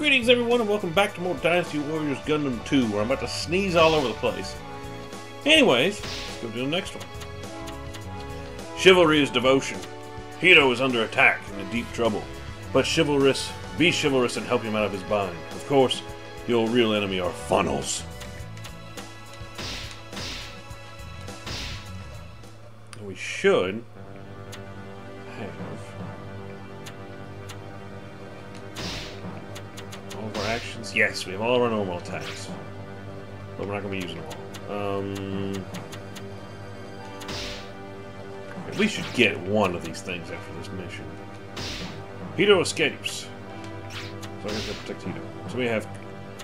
Greetings everyone and welcome back to more Dynasty Warriors Gundam 2 where I'm about to sneeze all over the place. Anyways, let's go to the next one. Chivalry is devotion. Heero is under attack and in deep trouble. But chivalrous, be chivalrous and help him out of his bind. Of course, your real enemy are funnels. And we should actions. Yes, we have all our normal attacks. But we're not going to be using them all. Um, we should get one of these things after this mission. Heero escapes. So I to protect Heero. So we have...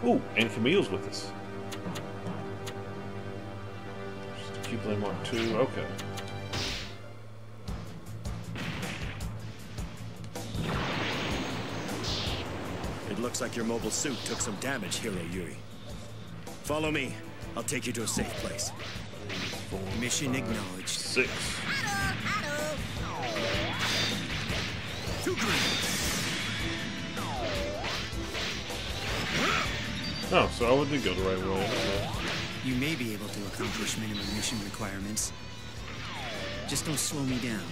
Ooh, and Kamille's with us. Just a Mark II. Okay. Looks like your mobile suit took some damage, Heero Yuy. Follow me. I'll take you to a safe place. Mission acknowledged. Six. Green. Oh, so I did go the right way. You may be able to accomplish minimum mission requirements. Just don't slow me down.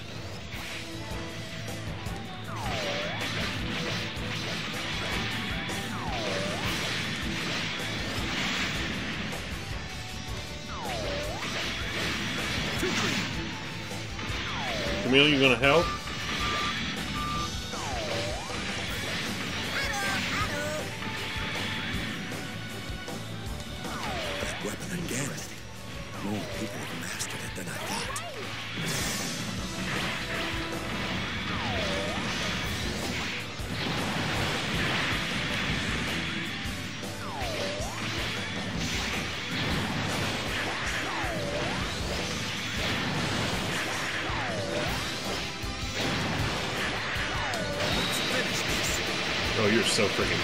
Kamille, you gonna help?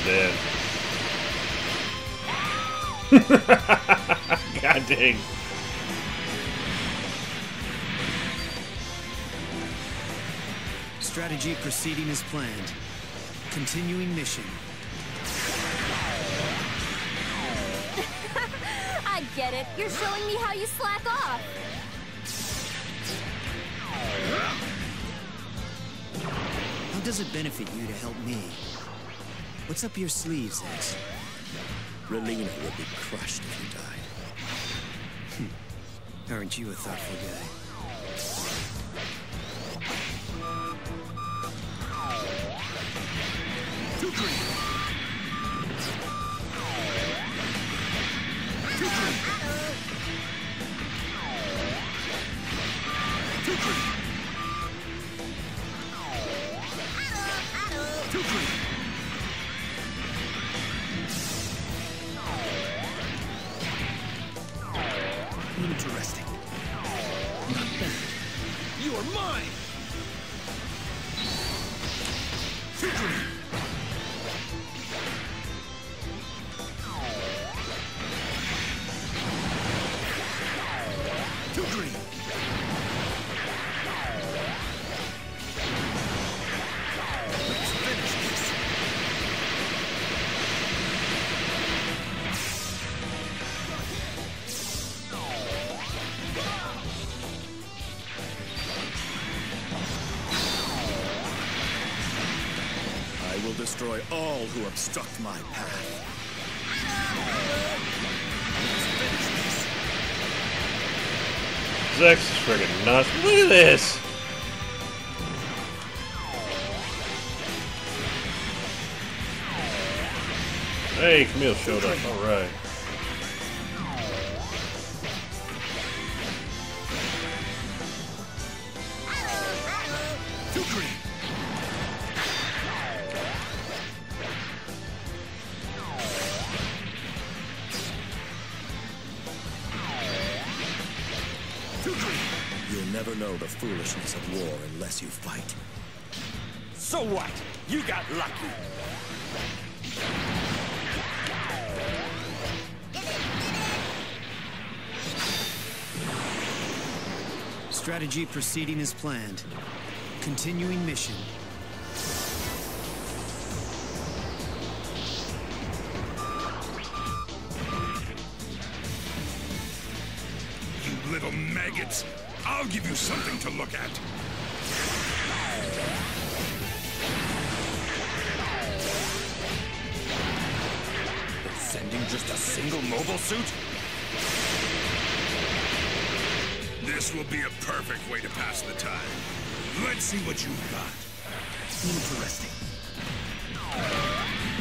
Dead. God dang. Strategy proceeding as planned. Continuing mission. I get it. You're showing me how you slack off. How does it benefit you to help me? What's up your sleeves, X? Relena would be crushed if you died. Hmm. Aren't you a thoughtful guy? Too green. You are mine. Too obstruct my path. Zechs is freaking nuts. Look at this. Hey, Kamille showed up. All You'll never know the foolishness of war unless you fight. So what? You got lucky. Strategy proceeding as planned. Continuing mission. See what you've got. Interesting.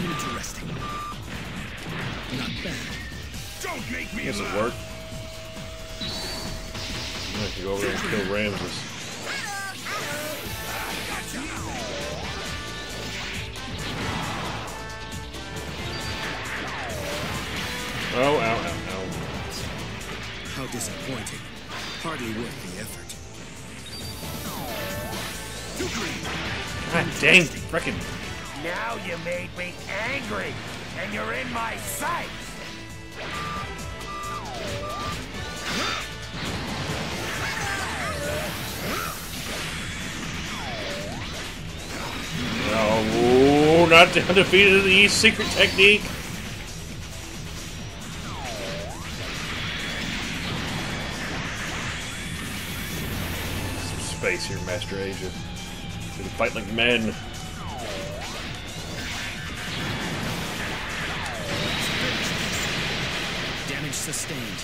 Interesting. Not bad. Don't make me Guess it worked. I'm have to go over there and kill Ramses. Oh, ow, ow, ow. How disappointing. Hardly worth the effort. God dang, frickin' Now you made me angry, and you're in my sights. No, not undefeated in the East secret technique. Some space here, Master Asia. Fight like men. Damage sustained.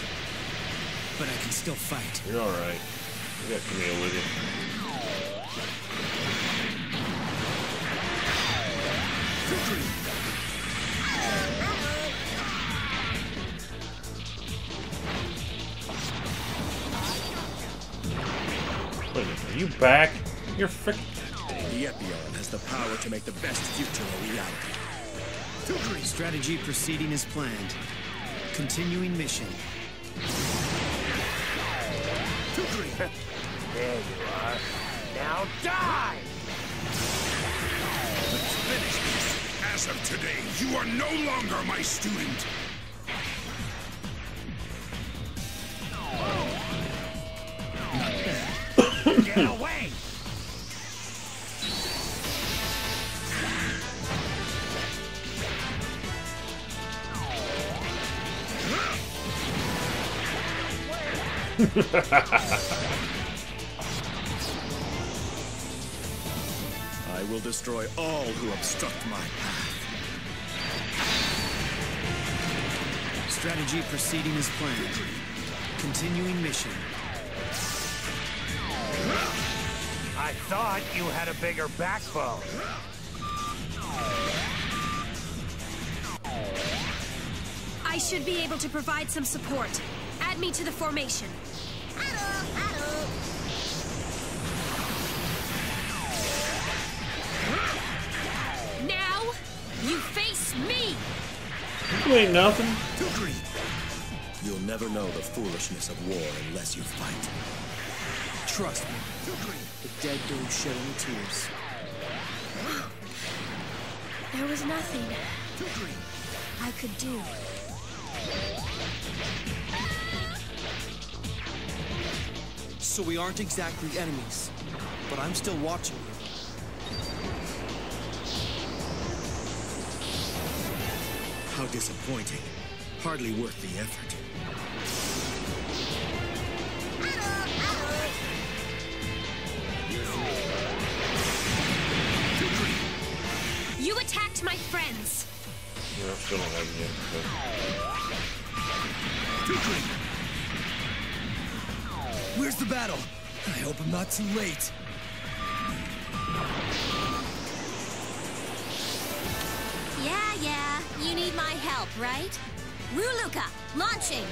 But I can still fight. You're alright. We got Kamille with you. Wait a minute, are you back? You're frickin' The Epyon has the power to make the best future a reality. Strategy proceeding as planned. Continuing mission. There you are. Now die! As of today, you are no longer my student. Get away! I will destroy all who obstruct my path. Strategy proceeding as planned. Continuing mission. I thought you had a bigger backbone. I should be able to provide some support. Add me to the formation. Now, you face me! You ain't nothing. You'll never know the foolishness of war unless you fight. Trust me. The dead don't shed any tears. There was nothing I could do. So we aren't exactly enemies. But I'm still watching you. How disappointing. Hardly worth the effort. You attacked my friends! No, still don't have him hope I'm not too late. Yeah, yeah, you need my help, right? Ruluka, launching!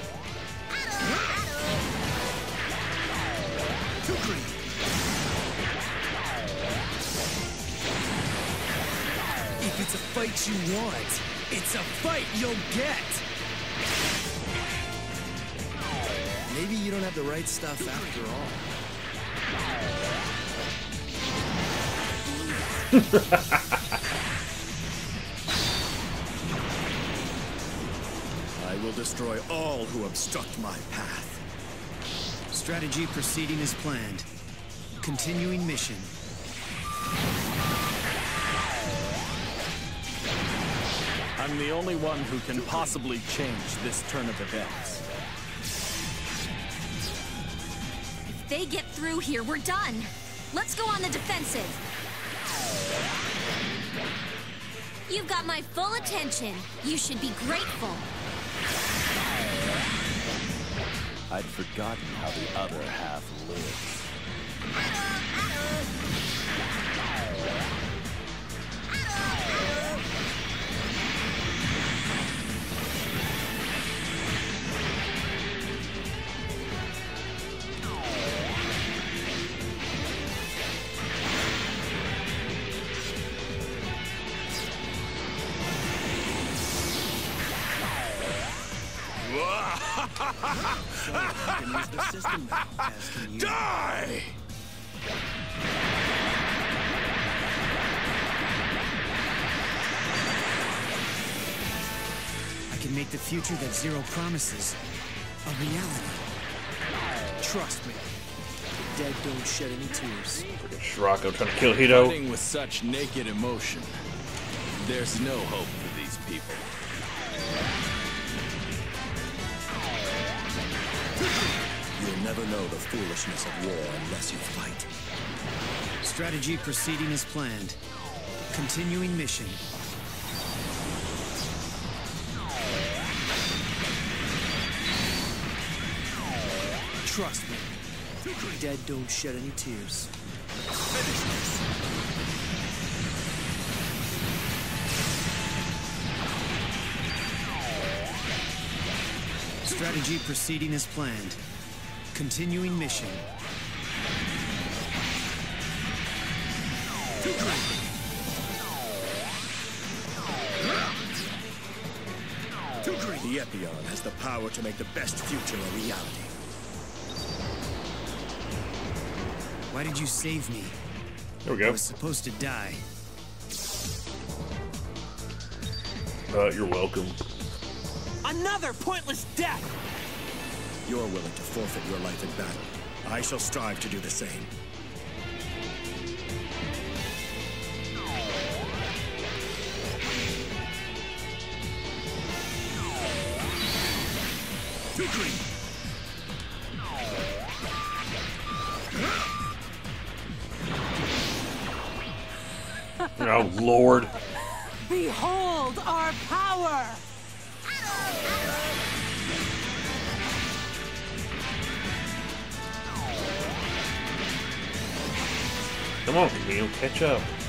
If it's a fight you want, it's a fight you'll get. Maybe you don't have the right stuff after all. I will destroy all who obstruct my path. Strategy proceeding as planned. Continuing mission. I'm the only one who can possibly change this turn of events. If they get through here, we're done. Let's go on the defensive. You've got my full attention. You should be grateful. I'd forgotten how the other half lives. Can use the system now, as can you. Die! I can make the future that Zero promises a reality. Trust me. The dead don't shed any tears. Freaking Scirocco trying to kill Heero. Fighting with such naked emotion. There's no hope foolishness of war unless you fight. Strategy proceeding as planned. Continuing mission. Trust me. Dead don't shed any tears. Strategy proceeding as planned. Continuing mission. The Epyon has the power to make the best future a reality. Why did you save me? There we I go. was supposed to die. Uh, you're welcome. Another pointless death! You're willing to forfeit your life in battle. I shall strive to do the same. Oh, Lord. Behold our power! Come on, Kamille, catch up.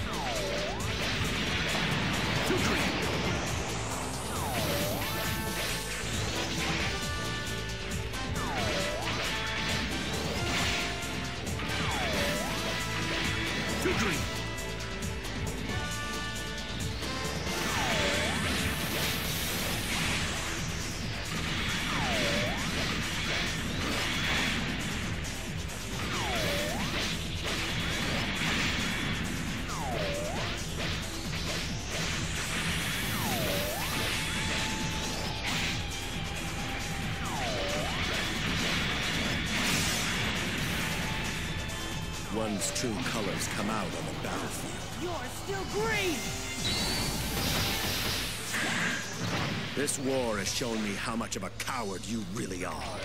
This war has shown me how much of a coward you really are.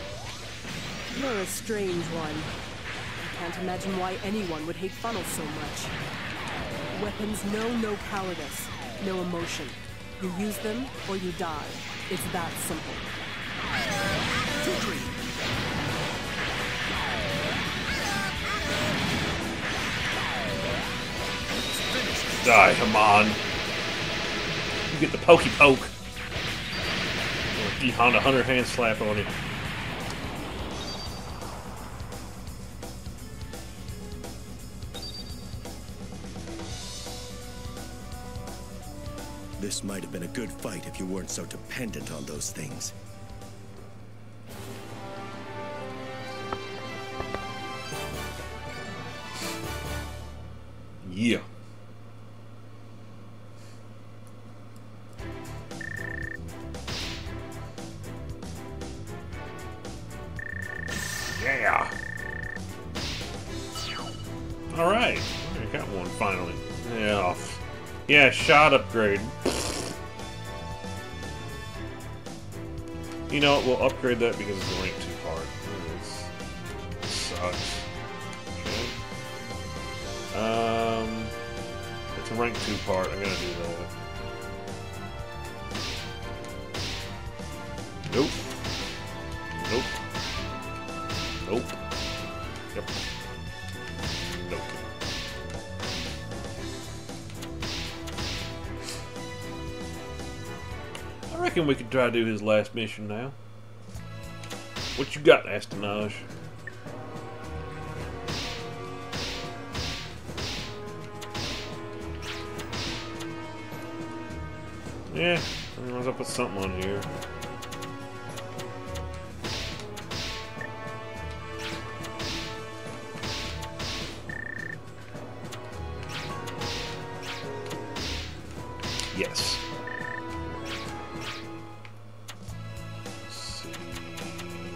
You're a strange one. I can't imagine why anyone would hate funnels so much. Weapons know no cowardice, no emotion. You use them or you die. It's that simple. Die, come on. You get the pokey poke. The a hundred hand slap on you. This might have been a good fight if you weren't so dependent on those things. Yeah. Yeah. Alright. I got one finally. Yeah. Yeah, shot upgrade. You know, we'll upgrade that because it's a too hard. part. sucks. Um, it's a rank two part. I'm gonna do that. Nope. Reckon we could try to do his last mission now. What you got, Astonaige? Yeah, I was up with something on here.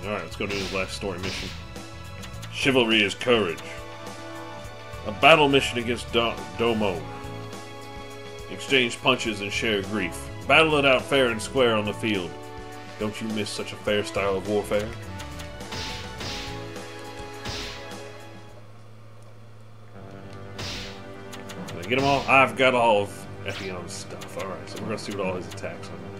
Alright, let's go to his last story mission. Chivalry is courage. A battle mission against Do Domo. Exchange punches and share grief. Battle it out fair and square on the field. Don't you miss such a fair style of warfare? I get them all? I've got all of Epyon's stuff. Alright, so we're to see what all his attacks are.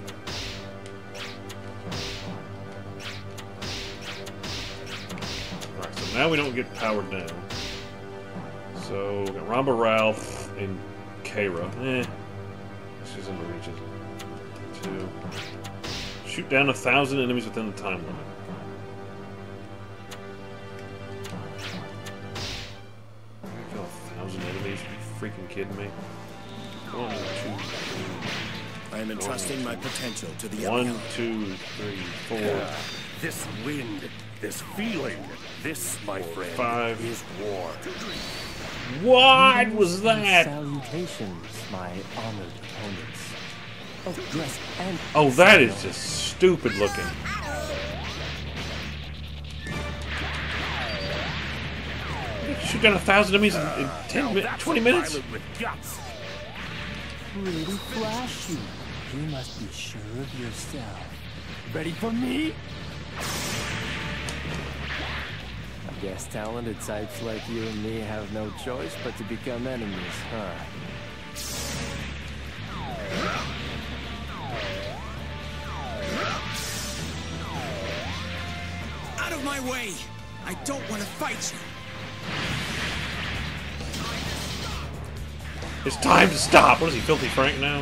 Now we don't get powered down. So, we got Ramba Ral and Kara. Eh. She's in the reaches. Two. Shoot down a thousand enemies within the time limit. Kill a thousand enemies? Are you freaking kidding me? One, two, I am entrusting my potential to the three. One, Epyon. two, three, four, This wind, this feeling, this, my friend, five. is war. What was that? Salutations, my honored opponents. Oh, yes, and Oh, that is just stupid looking. Shoot down a thousand enemies in, in ten Now minutes, twenty minutes. pilot with guts. pretty flashy. You must be sure of yourself. Ready for me? I guess talented types like you and me have no choice but to become enemies, huh? Out of my way! I don't want to fight you! It's time to stop. What is he, Filthy Frank now?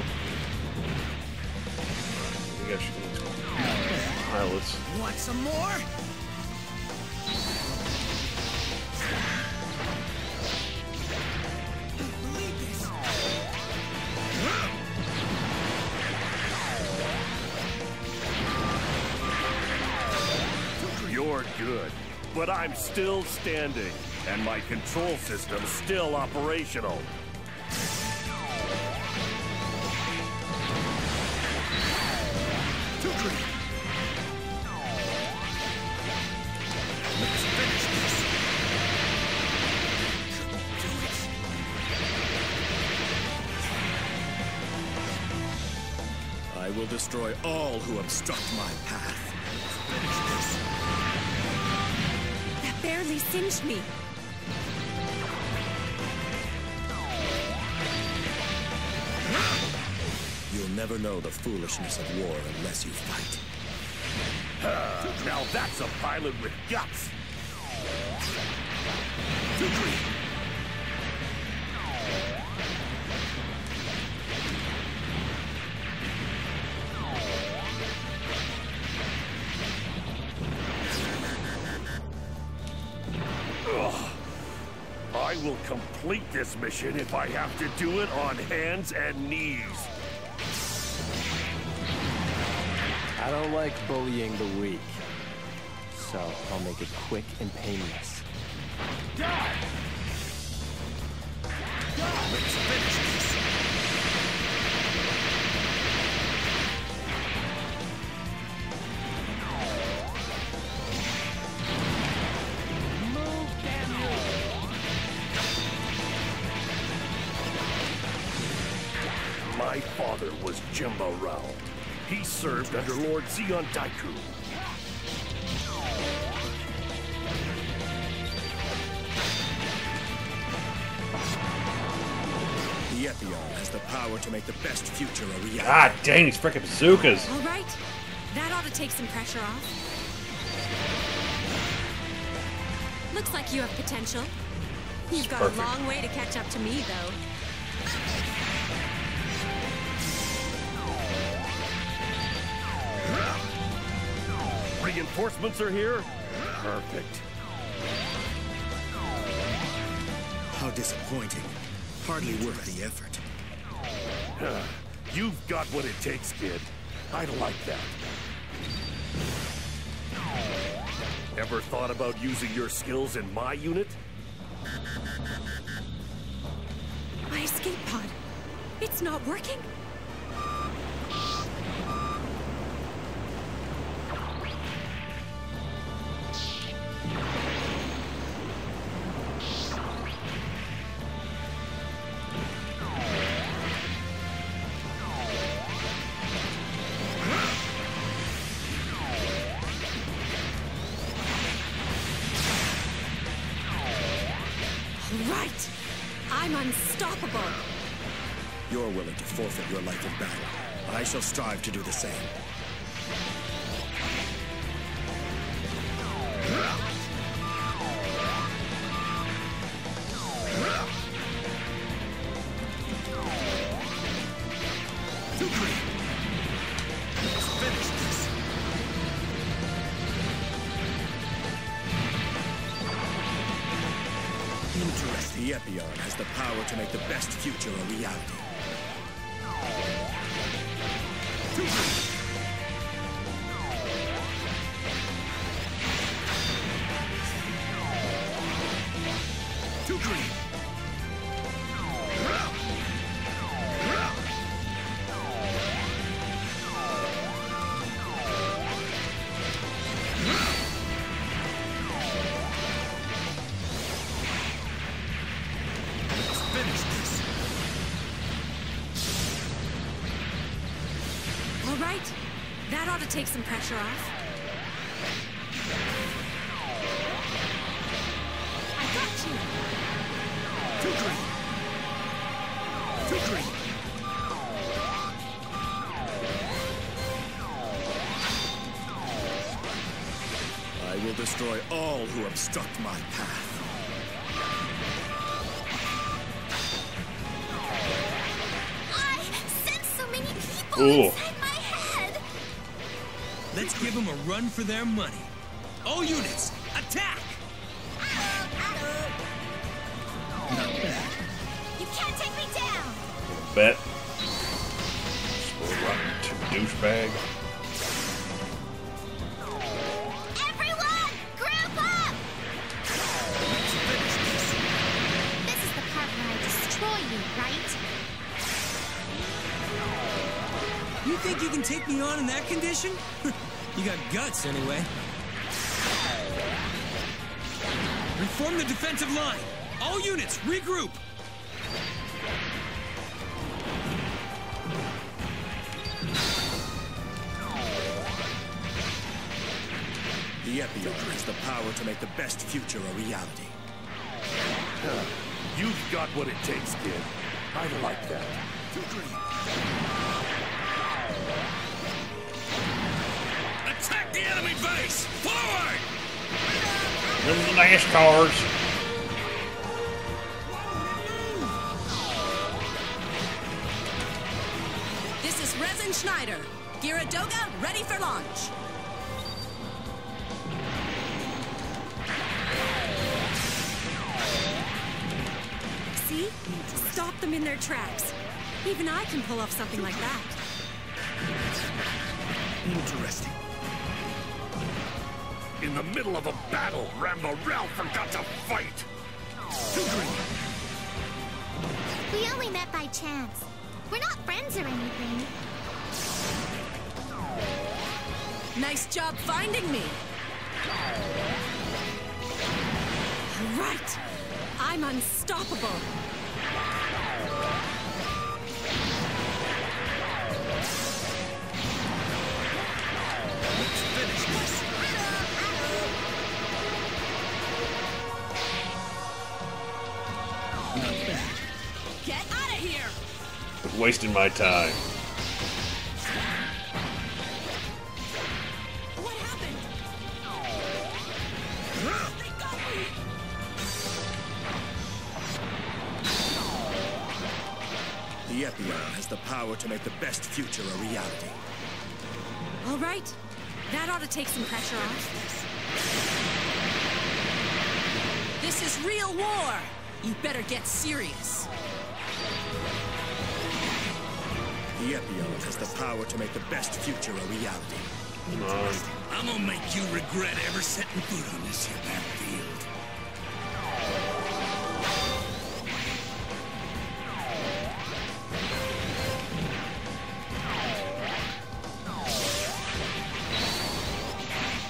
We got shoot these pilots. Want some more? You're good, but I'm still standing, and my control system's still operational. I will destroy all who obstruct my path. That barely singed me. You'll never know the foolishness of war unless you fight. Now that's a pilot with guts. Ugh. This mission if I have to do it on hands and knees. I don't like bullying the weak. So I'll make it quick and painless. Let's finish father was Jimba Ral. He served under Lord Zeon Deikun. The Epyon has the power to make the best future a reality. God dang, these frickin' bazookas. All right. That ought to take some pressure off. Looks like you have potential. You've got perfect. a long way to catch up to me, though. Reinforcements are here? Perfect. How disappointing. Hardly worth the effort. You've got what it takes, kid. I like that. Ever thought about using your skills in my unit? My escape pod. It's not working? Strive to do the same. Interesting. The Epyon has the power to make the best future a reality. Ooh. inside my head. Let's give them a run for their money. All units, attack! You can't take me down. Bet. Spoil rotten douchebag. Can take me on in that condition? you got guts, anyway. Reform the defensive line. All units, regroup. The Epyon has the power to make the best future a reality. You've got what it takes, kid. I like that. Enemy base! Forward! Them the NASCARs. This is Resin Schneider. Giradoga ready for launch. See? Stop them in their tracks. Even I can pull off something like that. Interesting. In the middle of a battle, Ramba Ral forgot to fight! Too. We only met by chance. We're not friends or anything. Nice job finding me. Right. I'm unstoppable. Wasting my time. What happened? They got me! The Epyon has the power to make the best future a reality. All right. That ought to take some pressure off. This is real war! You better get serious. The Epyon has the power to make the best future a reality. Come on. I'm gonna make you regret ever setting foot on this here battlefield.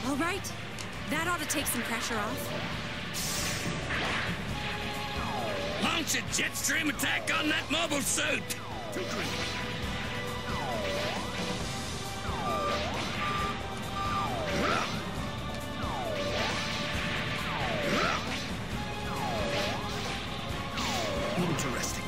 All right. That ought to take some pressure off. Launch a jet stream attack on that mobile suit! Interesting.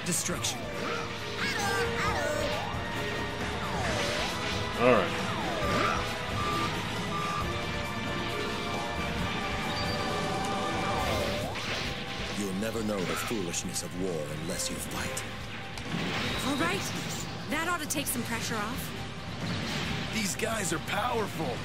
Immediate destruction. Alright. You'll never know the foolishness of war unless you fight. All right. That ought to take some pressure off. These guys are powerful.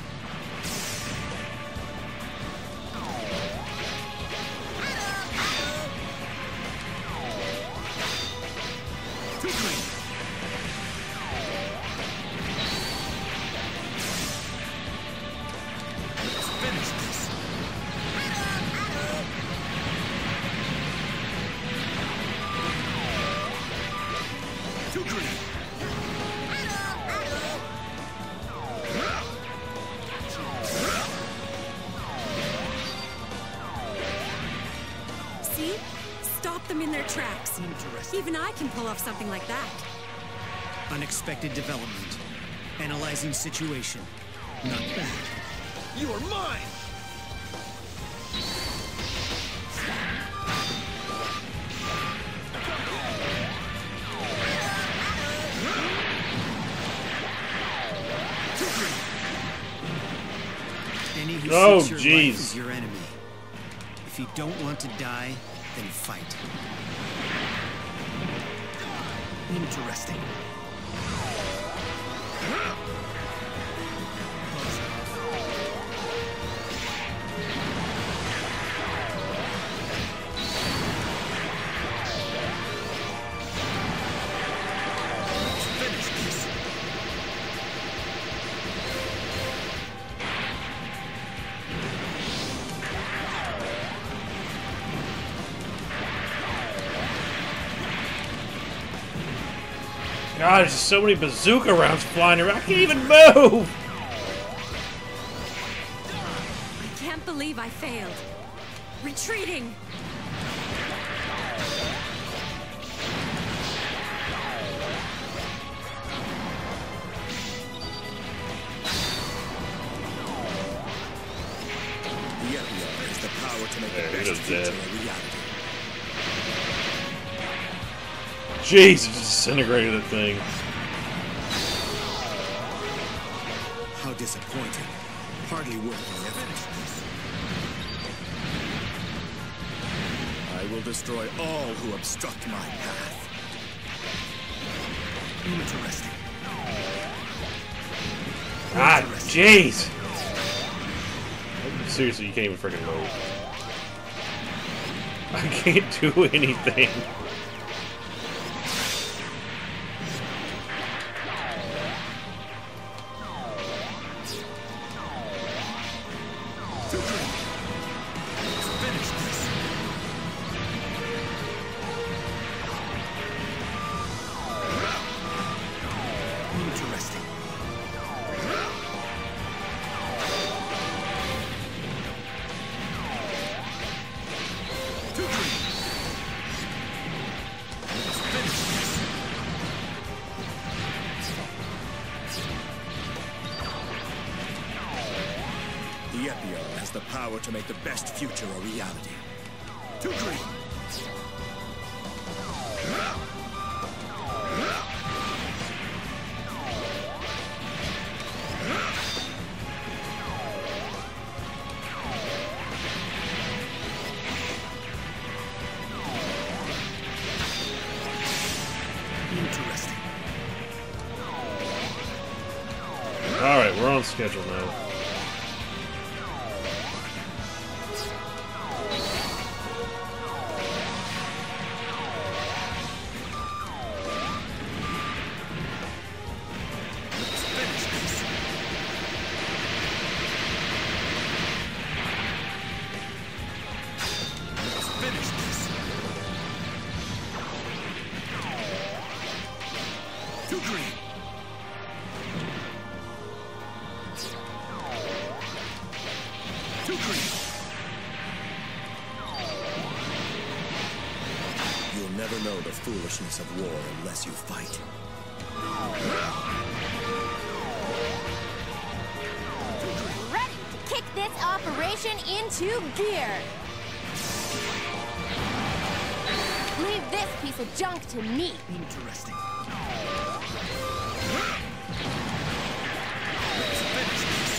Can pull off something like that. Unexpected development. Analyzing situation. Not bad. You are mine! Oh, seeks your jeez. your enemy. If you don't want to die, then fight. Interesting. God, there's so many bazooka rounds flying around. I can't even move! I can't believe I failed. Retreating! Jeez, it disintegrated that thing. How disappointing. Hardly worth my effort. I will destroy all who obstruct my path. Interesting. Ah, jeez! seriously, you can't even freaking move. I can't do anything. Power to make the best future a reality. Too green. Alright, we're on schedule now. Foolishness of war unless you fight. Ready to kick this operation into gear. Leave this piece of junk to me. Interesting. Let's finish this.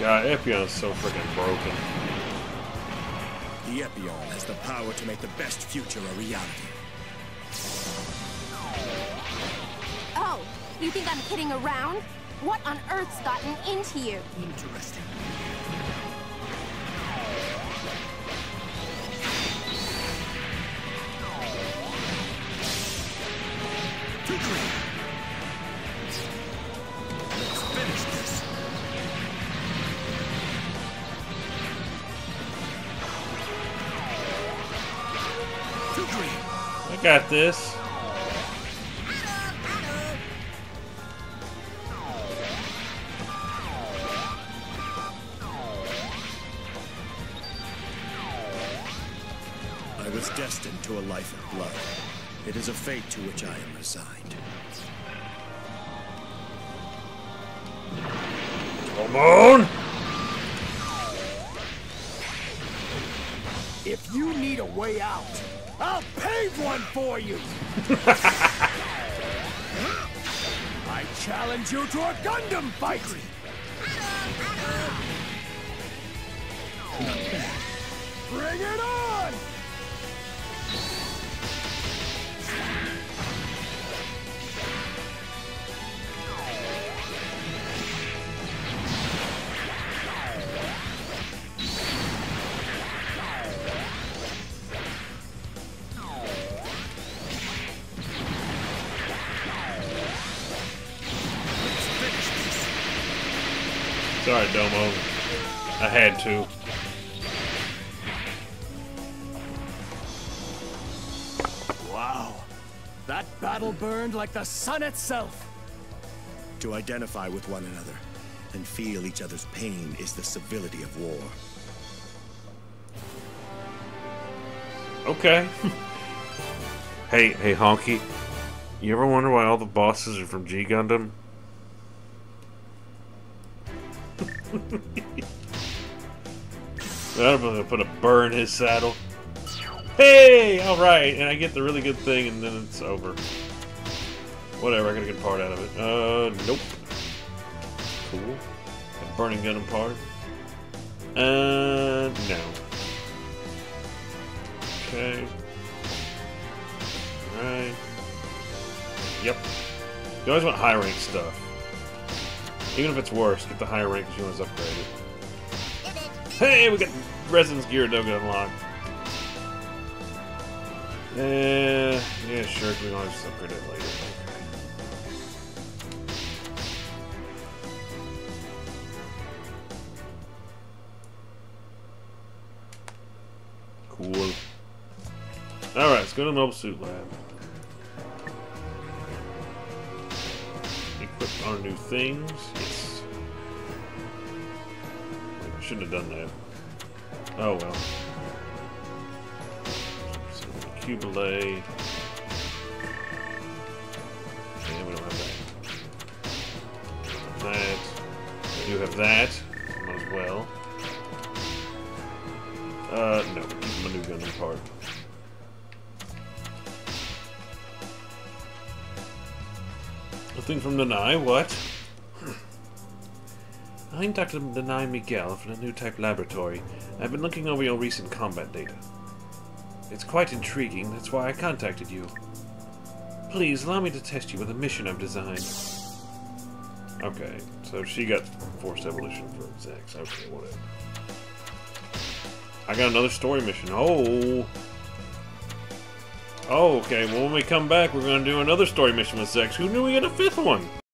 God, Epyon's so freaking broken. The Epyon has the power to make the best future a reality. Oh, you think I'm kidding around? What on earth's gotten into you? Interesting. Got this. I was destined to a life of blood. It is a fate to which I am resigned. Ramon! If you need a way out, I'll pave one for you! I challenge you to a Gundam fight! Bring it on! That battle burned like the sun itself. To identify with one another and feel each other's pain is the civility of war. Okay. hey, hey, Honky. You ever wonder why all the bosses are from G Gundam? I'm gonna put a burr in his saddle. Hey, all right, and I get the really good thing, and then it's over. Whatever, I got a good part out of it. Uh, nope. Cool. Burning Gundam part. Uh, no. Okay. Alright. Yep. You always want high rank stuff. Even if it's worse, get the higher rank because you want to upgrade it. Hey, we got Resonance Gyaradoga unlocked. Eh, yeah, sure, we can just upgrade it later. Cool. Alright, let's go to Mobile Suit Lab. Equip our new things. Yes. I shouldn't have done that. Oh well. Qubeley. Yeah, we don't have that. That. We do have that. Might as well. Uh, no. Keep my new Gundam part. Nothing from Nanai, what? I'm Dr. Nanai Miguel from the New Type Laboratory. I've been looking over your recent combat data. It's quite intriguing, that's why I contacted you. Please, allow me to test you with a mission I've designed. Okay, so she got Forced Evolution for Zechs. Okay, whatever. I got another story mission. Oh! Oh, okay. Well, when we come back, we're going to do another story mission with Zechs. Who knew we had a fifth one?